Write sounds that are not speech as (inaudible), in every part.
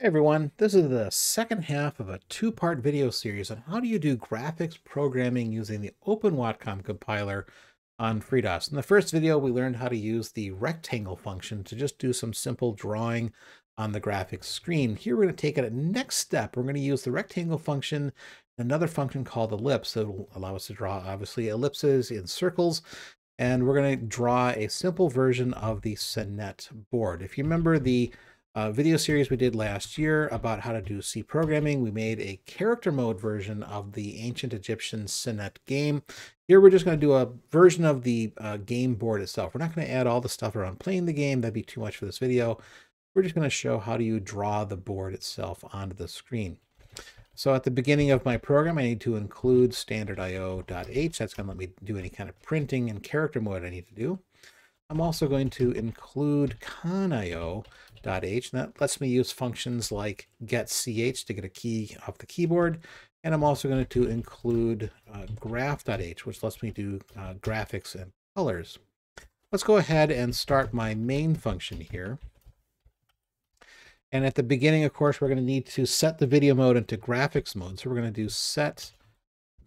Hey everyone, this is the second half of a two-part video series on how do you do graphics programming using the Open Watcom compiler on FreeDOS. In the first video, we learned how to use the rectangle function to just do some simple drawing on the graphics screen. Here we're going to take it a next step. We're going to use the rectangle function, another function called ellipse that will allow us to draw obviously ellipses in circles. And we're going to draw a simple version of the Senet board. If you remember the video series we did last year about how to do C programming. We made a character mode version of the ancient Egyptian Senet game. Here we're just going to do a version of the uh, game board itself. We're not going to add all the stuff around playing the game. That'd be too much for this video. We're just going to show how do you draw the board itself onto the screen. So at the beginning of my program, I need to include standardio.h. That's going to let me do any kind of printing and character mode I need to do. I'm also going to include conio.h, and that lets me use functions like getch to get a key off the keyboard. And I'm also going to include uh, graph.h, which lets me do uh, graphics and colors. Let's go ahead and start my main function here. And at the beginning, of course, we're going to need to set the video mode into graphics mode. So we're going to do set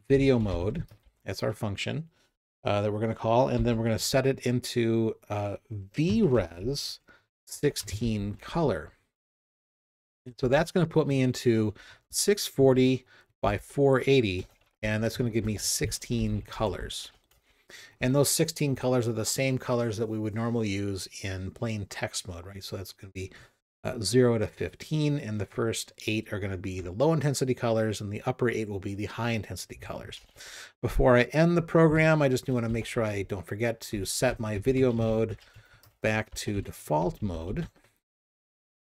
video mode. That's our function uh, that we're going to call, and then we're going to set it into uh, VRES 16 color. So that's going to put me into 640 by 480, and that's going to give me 16 colors. And those 16 colors are the same colors that we would normally use in plain text mode, right? So that's going to be uh, 0 to 15, and the first eight are going to be the low intensity colors, and the upper eight will be the high intensity colors. Before I end the program, I just want to make sure I don't forget to set my video mode back to default mode.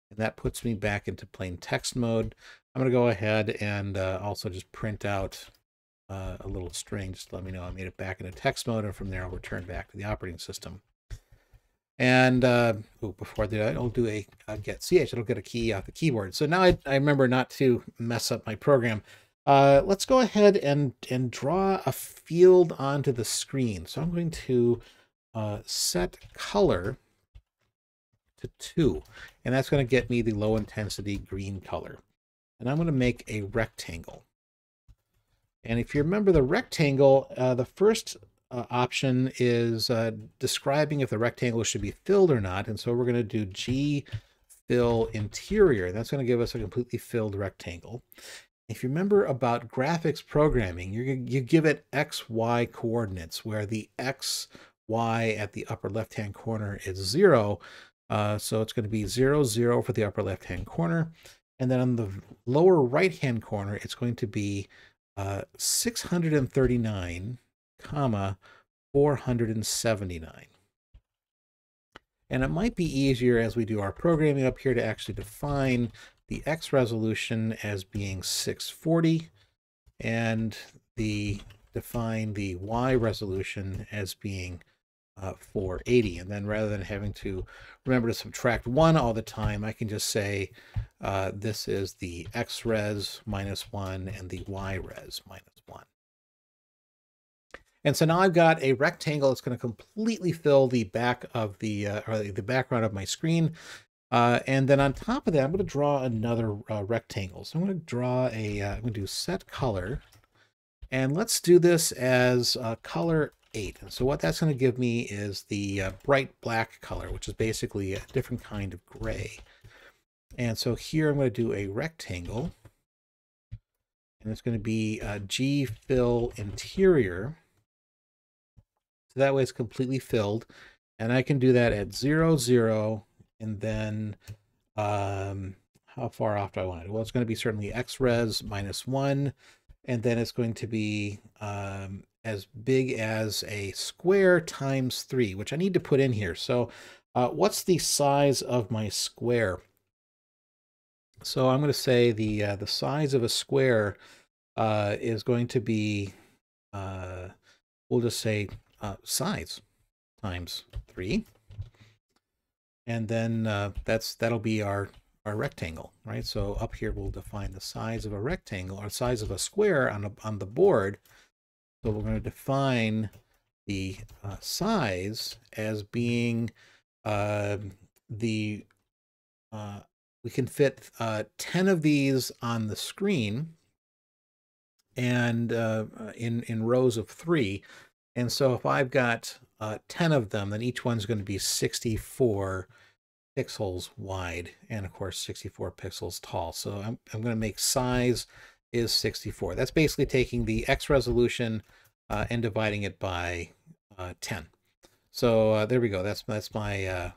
And that puts me back into plain text mode. I'm going to go ahead and uh, also just print out uh, a little string, just let me know I made it back into text mode, and from there I'll return back to the operating system. And uh, ooh, before that, I'll do a, a get ch. It'll get a key off the keyboard. So now I, I remember not to mess up my program. Uh, let's go ahead and, and draw a field onto the screen. So I'm going to uh, set color to 2. And that's going to get me the low intensity green color. And I'm going to make a rectangle. And if you remember the rectangle, uh, the first uh, option is uh, describing if the rectangle should be filled or not. And so we're going to do G fill interior. That's going to give us a completely filled rectangle. If you remember about graphics programming, you you give it x, y coordinates, where the x, y at the upper left-hand corner is 0. Uh, so it's going to be 0, 0 for the upper left-hand corner. And then on the lower right-hand corner, it's going to be uh, 639 comma 479. And it might be easier as we do our programming up here to actually define the X resolution as being 640 and the define the Y resolution as being uh, 480. And then rather than having to remember to subtract one all the time, I can just say uh, this is the X res minus one and the Y res minus one. And so now I've got a rectangle that's going to completely fill the back of the, uh, or the background of my screen. Uh, and then on top of that, I'm going to draw another uh, rectangle. So I'm going to draw a, am going to do set color. And let's do this as uh, color 8. And so what that's going to give me is the uh, bright black color, which is basically a different kind of gray. And so here I'm going to do a rectangle. And it's going to be uh, G fill interior. So that way it's completely filled. And I can do that at zero, zero, and then um, how far off do I want it? Well, it's going to be certainly x res minus one, and then it's going to be um, as big as a square times three, which I need to put in here. So uh, what's the size of my square? So I'm going to say the uh, the size of a square uh, is going to be, uh, we'll just say uh, size times 3. And then uh, that's that'll be our, our rectangle, right? So up here we'll define the size of a rectangle or size of a square on, a, on the board. So we're going to define the uh, size as being uh, the, uh, we can fit uh, 10 of these on the screen and uh, in, in rows of three. And so if I've got uh, 10 of them, then each one's going to be 64 pixels wide and of course 64 pixels tall. So I'm, I'm going to make size is 64. That's basically taking the X resolution uh, and dividing it by uh, 10. So uh, there we go. That's that's my uh,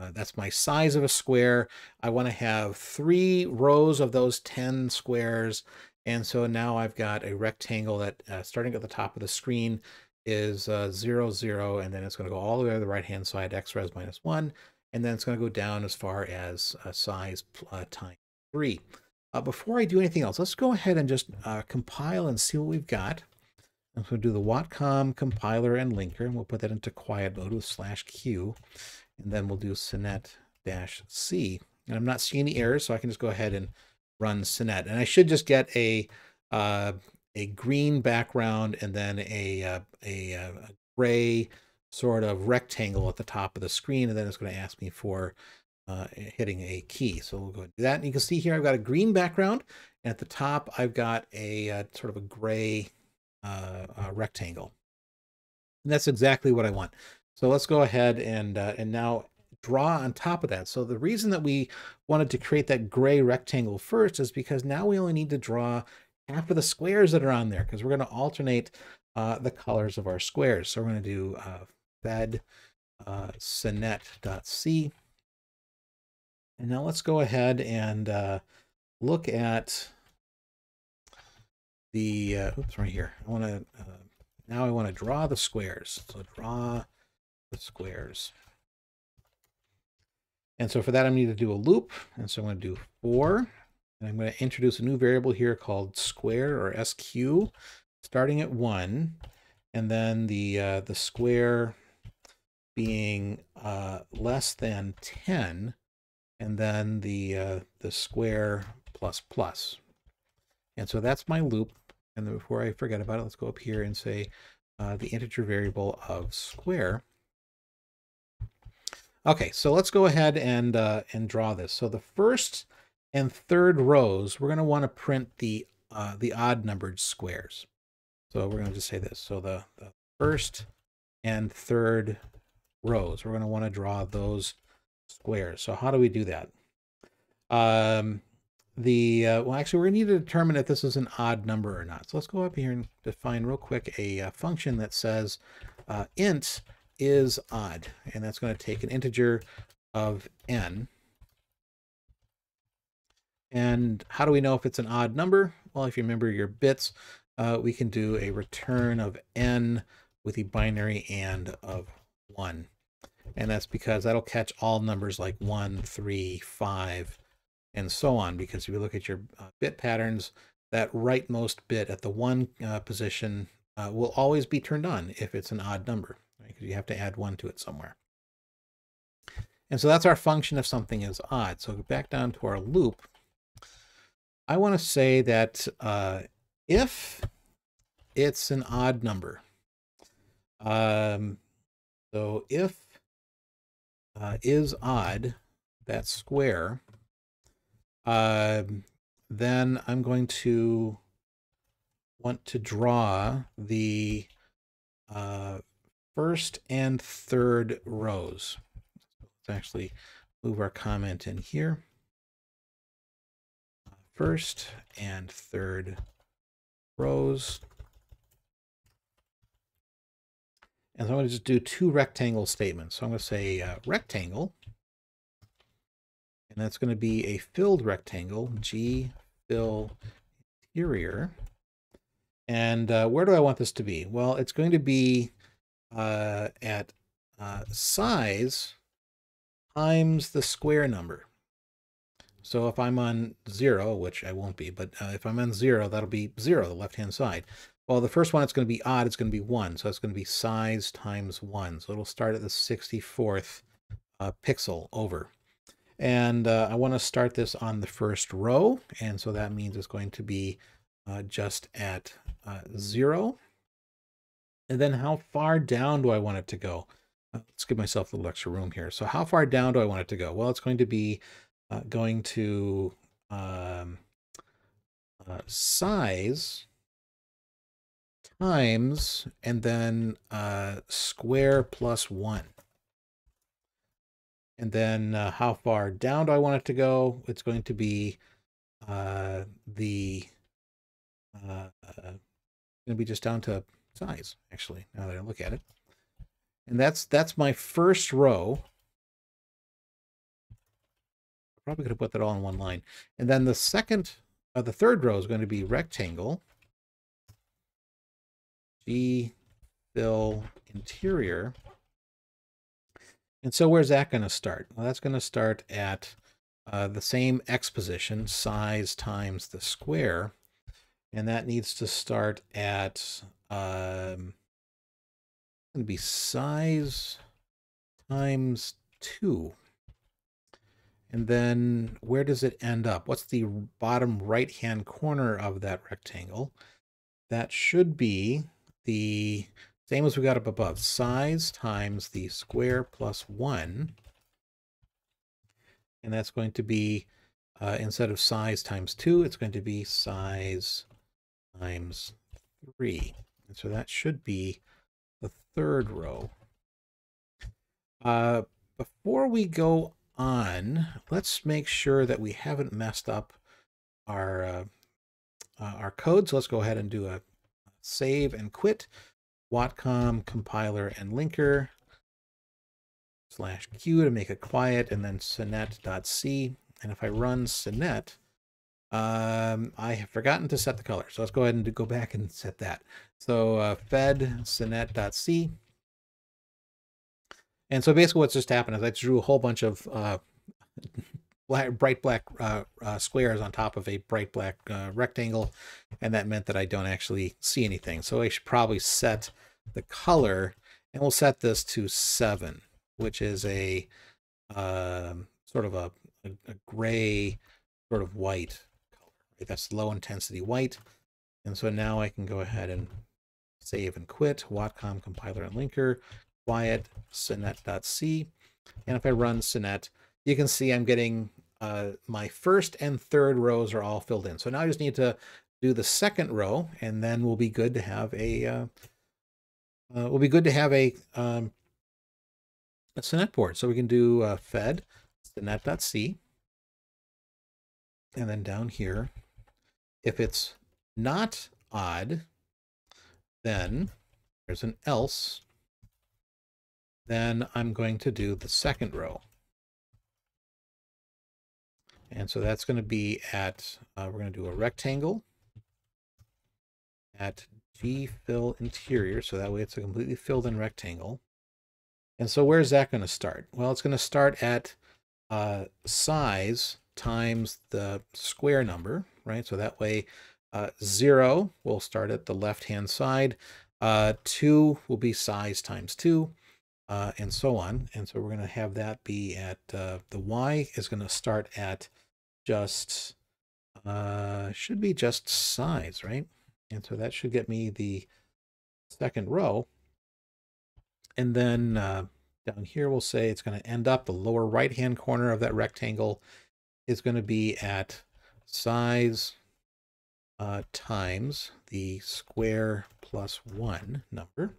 uh, that's my size of a square. I want to have three rows of those 10 squares. And so now I've got a rectangle that uh, starting at the top of the screen is uh, 0, 0, and then it's going to go all the way to the right-hand side, x res minus 1, and then it's going to go down as far as size times 3. Uh, before I do anything else, let's go ahead and just uh, compile and see what we've got. I'm going to do the Watcom compiler and linker, and we'll put that into quiet mode with slash q and then we'll do Senet dash C. And I'm not seeing any errors, so I can just go ahead and run Senet. And I should just get a uh, a green background and then a, uh, a, uh, a, gray sort of rectangle at the top of the screen. And then it's going to ask me for uh, hitting a key. So we'll go and do that. And you can see here, I've got a green background. And at the top, I've got a uh, sort of a gray uh, rectangle. And that's exactly what I want. So let's go ahead and, uh, and now draw on top of that. So the reason that we wanted to create that gray rectangle first is because now we only need to draw half of the squares that are on there because we're going to alternate uh, the colors of our squares. So we're going to do uh, fed uh. And now let's go ahead and uh, look at the, uh, oops, right here. I want to, uh, now I want to draw the squares. So draw the squares. And so for that, I'm going to do a loop. And so I'm going to do four. and I'm going to introduce a new variable here called square or SQ, starting at one, and then the uh, the square being uh, less than 10, and then the uh, the square plus plus. And so that's my loop. And then before I forget about it, let's go up here and say uh, the integer variable of square. Okay, so let's go ahead and uh, and draw this. So the first and third rows, we're going to want to print the uh, the odd numbered squares. So we're going to just say this. So the, the first and third rows, we're going to want to draw those squares. So how do we do that? Um, the uh, well, actually, we're going to need to determine if this is an odd number or not. So let's go up here and define real quick a, a uh, function that says uh, int is odd, and that's going to take an integer of n. And how do we know if it's an odd number? Well, if you remember your bits, uh, we can do a return of n with the binary and of 1. And that's because that'll catch all numbers like 1, 3, 5, and so on. Because if you look at your uh, bit patterns, that rightmost bit at the 1 uh, position uh, will always be turned on if it's an odd number because you have to add one to it somewhere. And so that's our function if something is odd. So back down to our loop, I want to say that uh, if it's an odd number, um, so if uh, is odd, that square, uh, then I'm going to want to draw the uh, first and third rows. Let's actually move our comment in here. First and third rows. And so I'm going to just do two rectangle statements. So I'm going to say uh, rectangle, and that's going to be a filled rectangle, G fill interior. And uh, where do I want this to be? Well, it's going to be uh, at uh, size times the square number. So if I'm on zero, which I won't be, but uh, if I'm on zero, that'll be zero, the left-hand side. Well, the first one, it's going to be odd, it's going to be one. So it's going to be size times one. So it'll start at the 64th uh, pixel over. And uh, I want to start this on the first row. And so that means it's going to be uh, just at uh, zero. And then how far down do I want it to go? Uh, let's give myself a little extra room here. So how far down do I want it to go? Well, it's going to be uh, going to um, size times and then uh, square plus 1. And then uh, how far down do I want it to go? It's going to be uh, the uh, going to be just down to size, actually, now that I look at it. And that's that's my first row. Probably could have put that all in one line. And then the second, uh, the third row is going to be rectangle. Fill interior. And so where's that going to start? Well, that's going to start at uh, the same x position, size times the square. And that needs to start at, um, going to be size times 2. And then where does it end up? What's the bottom right-hand corner of that rectangle? That should be the same as we got up above. Size times the square plus 1. And that's going to be, uh, instead of size times 2, it's going to be size times 3. And so that should be the third row. Uh, before we go on, let's make sure that we haven't messed up our uh, uh, our code. So let's go ahead and do a save and quit. Watcom compiler and linker slash q to make it quiet, and then senet.c. And if I run senet, um, I have forgotten to set the color. So let's go ahead and go back and set that. So uh, fed senet.c. And so basically what's just happened is I drew a whole bunch of uh, (laughs) black, bright black uh, uh, squares on top of a bright black uh, rectangle, and that meant that I don't actually see anything. So I should probably set the color, and we'll set this to 7, which is a um, sort of a, a, a, gray, sort of white color. Right? That's low intensity white. And so now I can go ahead and save and quit, Watcom compiler and linker, quiet, senet.c. And if I run senet, you can see I'm getting uh, my first and third rows are all filled in. So now I just need to do the second row, and then we'll be good to have a uh, uh, we'll be good to have a um, a Senet board. So we can do uh, fed senet.c, and then down here, if it's not odd, then there's an else. Then I'm going to do the second row. And so that's going to be at, uh, we're going to do a rectangle at G fill interior. So that way it's a completely filled in rectangle. And so where's that going to start? Well, it's going to start at uh, size times the square number, right? So that way uh, zero will start at the left-hand side. Uh, two will be size times two, uh, and so on. And so we're going to have that be at, uh, the y is going to start at just, uh, should be just size, right? And so that should get me the second row. And then uh, down here, we'll say it's going to end up the lower right-hand corner of that rectangle is going to be at size uh, times the square plus 1 number.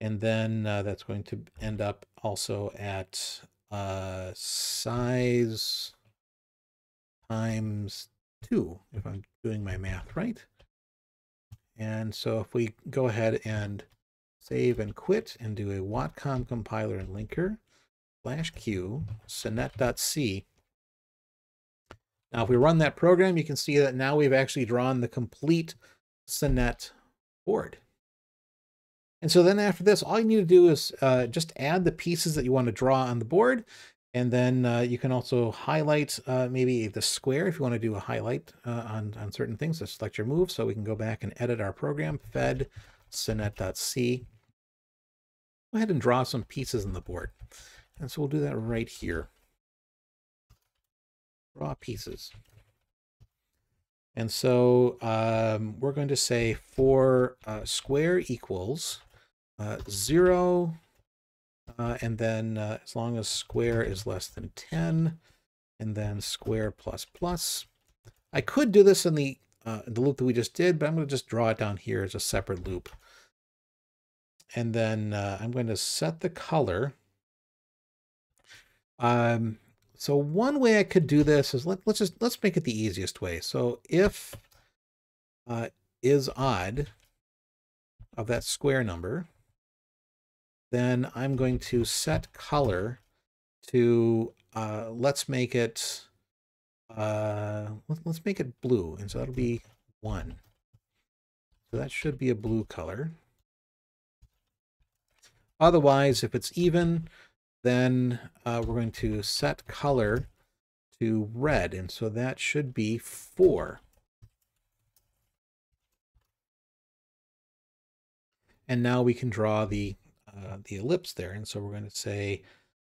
And then uh, that's going to end up also at uh, size times 2, if I'm doing my math right. And so if we go ahead and save and quit and do a Watcom compiler and linker, slash q, senet.c, now, if we run that program, you can see that now we've actually drawn the complete Senet board. And so then after this, all you need to do is uh, just add the pieces that you want to draw on the board. And then uh, you can also highlight uh, maybe the square if you want to do a highlight uh, on, on certain things. So select your move so we can go back and edit our program, fed senet.c. Go ahead and draw some pieces on the board. And so we'll do that right here Draw pieces. And so um, we're going to say for uh, square equals uh, 0, uh, and then uh, as long as square is less than 10, and then square plus plus. I could do this in the, uh, the loop that we just did, but I'm going to just draw it down here as a separate loop. And then uh, I'm going to set the color. Um, so one way I could do this is let, let's just let's make it the easiest way. So if uh, is odd of that square number, then I'm going to set color to uh, let's make it uh, let, let's make it blue, and so that'll be one. So that should be a blue color. Otherwise, if it's even, then uh, we're going to set color to red, and so that should be four. And now we can draw the uh, the ellipse there, and so we're going to say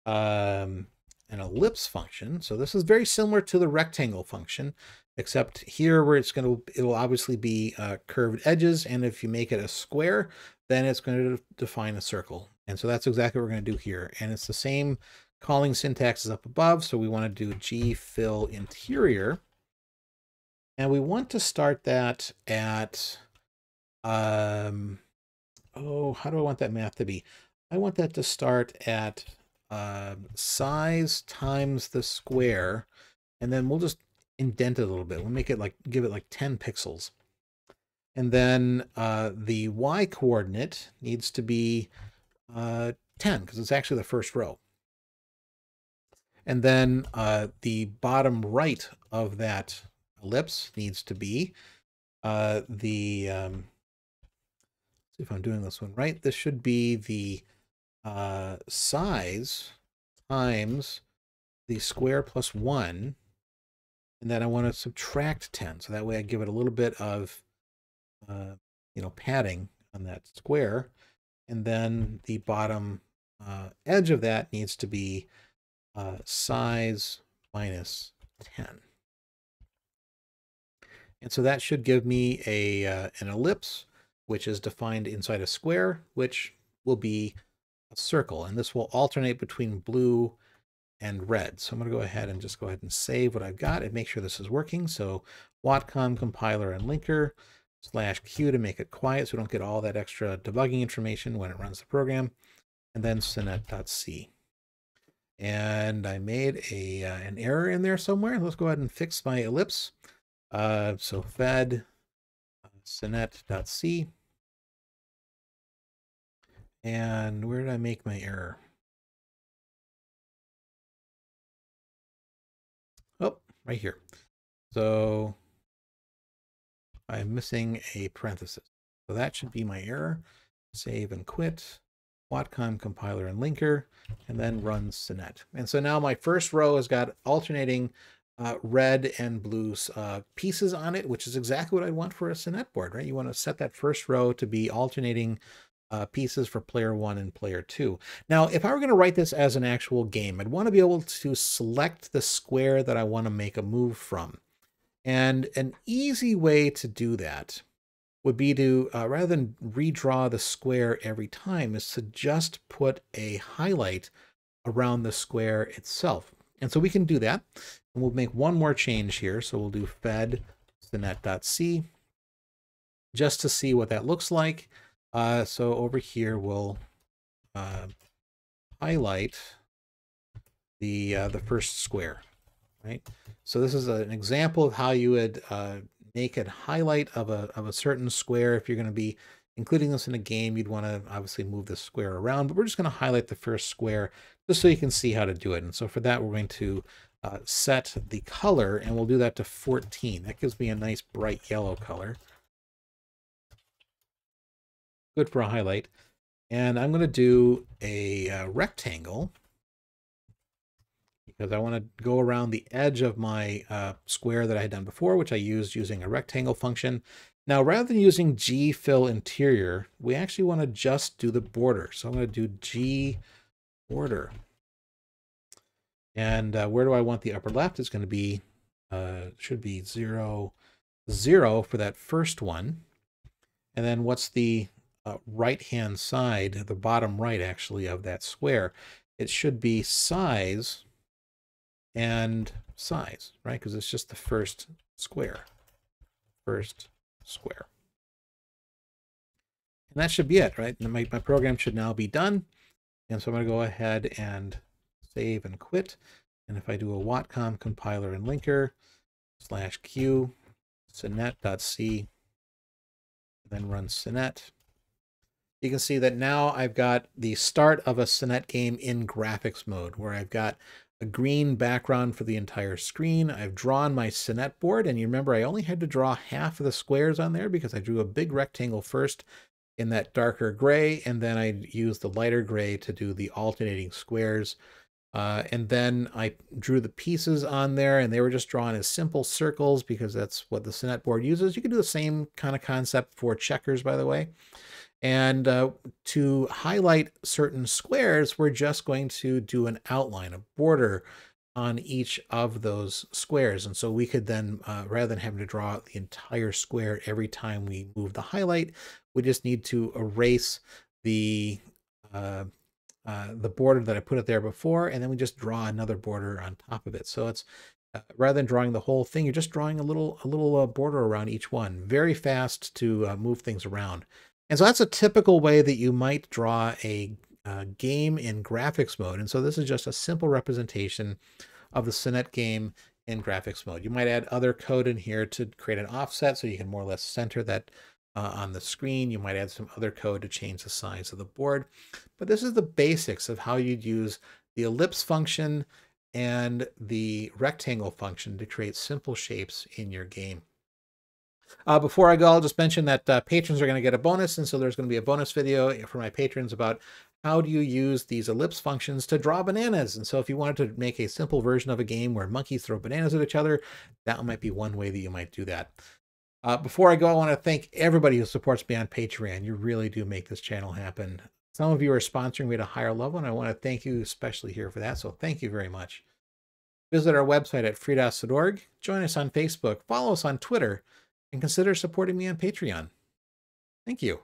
um, an ellipse function. So this is very similar to the rectangle function, except here where it's going to, it'll obviously be uh, curved edges. And if you make it a square, then it's going to define a circle. And so that's exactly what we're going to do here. And it's the same calling syntax as up above. So we want to do g fill interior. And we want to start that at, um, oh, how do I want that math to be? I want that to start at uh, size times the square, and then we'll just indent it a little bit. We'll make it like, give it like 10 pixels. And then uh, the y coordinate needs to be uh, 10 because it's actually the first row. And then uh, the bottom right of that ellipse needs to be uh, the, um, if I'm doing this one right. This should be the uh, size times the square plus 1. And then I want to subtract 10. So that way I give it a little bit of, uh, you know, padding on that square. And then the bottom uh, edge of that needs to be uh, size minus 10. And so that should give me a uh, an ellipse, which is defined inside a square, which will be a circle, and this will alternate between blue and red. So I'm going to go ahead and just go ahead and save what I've got and make sure this is working. So Watcom compiler and linker slash q to make it quiet so we don't get all that extra debugging information when it runs the program, and then senet.c. And I made a uh, an error in there somewhere. Let's go ahead and fix my ellipse. Uh, so fed uh, senet.c and where did I make my error? Oh, right here. So I'm missing a parenthesis. So that should be my error. Save and quit. Watcom compiler and linker, and then run Senet. And so now my first row has got alternating uh, red and blue uh, pieces on it, which is exactly what I want for a Senet board, right? You want to set that first row to be alternating uh, pieces for player one and player two. Now, if I were going to write this as an actual game, I'd want to be able to select the square that I want to make a move from. And an easy way to do that would be to, uh, rather than redraw the square every time, is to just put a highlight around the square itself. And so we can do that. And we'll make one more change here. So we'll do fed senet.c just to see what that looks like. Uh, so over here, we'll uh, highlight the uh, the first square, right? So this is a, an example of how you would uh, make a highlight of a of a certain square. If you're going to be including this in a game, you'd want to obviously move the square around, but we're just going to highlight the first square just so you can see how to do it. And so for that, we're going to uh, set the color, and we'll do that to 14. That gives me a nice bright yellow color good for a highlight. And I'm going to do a uh, rectangle because I want to go around the edge of my uh, square that I had done before, which I used using a rectangle function. Now, rather than using G fill interior, we actually want to just do the border. So I'm going to do G border. And uh, where do I want the upper left? It's going to be, uh, should be zero, zero for that first one. And then what's the uh, right-hand side, the bottom right actually of that square, it should be size and size, right? Because it's just the first square. First square. And that should be it, right? My, my program should now be done. And so I'm going to go ahead and save and quit. And if I do a Watcom compiler and linker slash q senet.c, then run senet, you can see that now I've got the start of a Senet game in graphics mode where I've got a green background for the entire screen. I've drawn my Senet board and you remember I only had to draw half of the squares on there because I drew a big rectangle first in that darker gray and then I used the lighter gray to do the alternating squares. Uh, and then I drew the pieces on there and they were just drawn as simple circles because that's what the Senet board uses. You can do the same kind of concept for checkers, by the way. And uh, to highlight certain squares, we're just going to do an outline, a border on each of those squares. And so we could then, uh, rather than having to draw the entire square every time we move the highlight, we just need to erase the uh, uh, the border that I put it there before, and then we just draw another border on top of it. So it's uh, rather than drawing the whole thing, you're just drawing a little a little uh, border around each one. Very fast to move things around. And so that's a typical way that you might draw a, a game in graphics mode. And so this is just a simple representation of the Senet game in graphics mode. You might add other code in here to create an offset so you can more or less center that uh, on the screen. You might add some other code to change the size of the board. But this is the basics of how you'd use the ellipse function and the rectangle function to create simple shapes in your game. Uh, before I go, I'll just mention that uh, patrons are going to get a bonus, and so there's going to be a bonus video for my patrons about how do you use these ellipse functions to draw bananas. And so if you wanted to make a simple version of a game where monkeys throw bananas at each other, that might be one way that you might do that. Uh, before I go, I want to thank everybody who supports me on Patreon. You really do make this channel happen. Some of you are sponsoring me at a higher level, and I want to thank you especially here for that. So thank you very much. Visit our website at freedos.org. Join us on Facebook. Follow us on Twitter and consider supporting me on Patreon. Thank you.